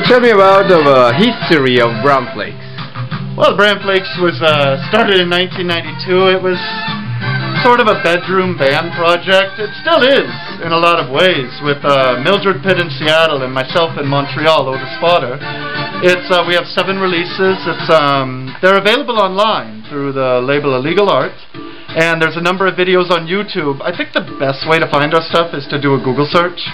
tell me about the uh, history of Bran Flakes. Well, Bran Flakes was uh, started in 1992. It was sort of a bedroom band project. It still is in a lot of ways with uh, Mildred Pitt in Seattle and myself in Montreal, Otis Fodder. It's uh, we have seven releases. It's um, they're available online through the label Illegal Art, and there's a number of videos on YouTube. I think the best way to find our stuff is to do a Google search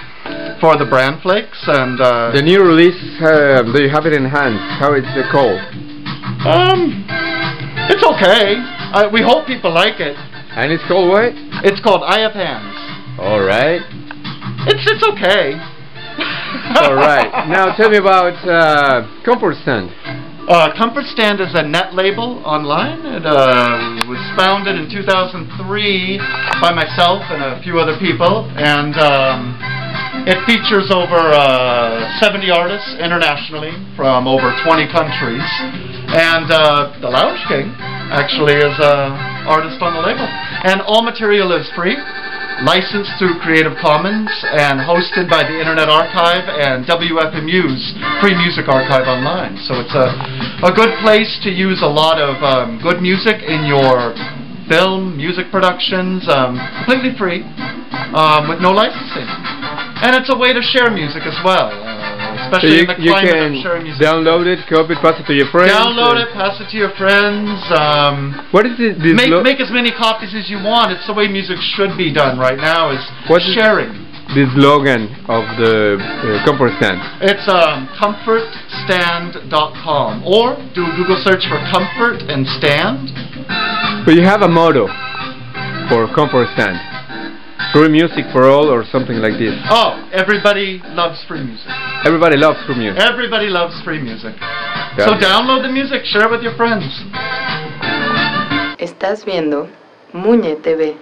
for the Bran Flakes and. Uh, The new release, uh, do you have it in hand? How is it called? Um, it's okay. I, we hope people like it. And it's called what? It's called I Have Hands. Alright. It's it's okay. Alright. now tell me about uh, Comfort Stand. Uh, Comfort Stand is a net label online. It uh, was founded in 2003 by myself and a few other people, and um, it features over uh, 70 artists internationally from over 20 countries. And uh, the Lounge King actually is an artist on the label. And all material is free, licensed through Creative Commons, and hosted by the Internet Archive and WFMU's Free Music Archive Online. So it's a, a good place to use a lot of um, good music in your film, music productions, um, completely free, um, with no licensing. And it's a way to share music as well, uh, So especially you, in the you climate can of sharing music. download it, copy it, pass it to your friends. Download uh, it, pass it to your friends. Um, What is it? This make make as many copies as you want. It's the way music should be done right now. Is What is- sharing. the slogan of the uh, Comfort Stand? It's um, comfortstand.com or do a Google search for comfort and stand. But you have a motto for Comfort Stand. Free music for all or something like this. Oh, everybody loves free music. Everybody loves free music. Everybody loves free music. Got So it. download the music, share it with your friends. Estás viendo Muñe TV.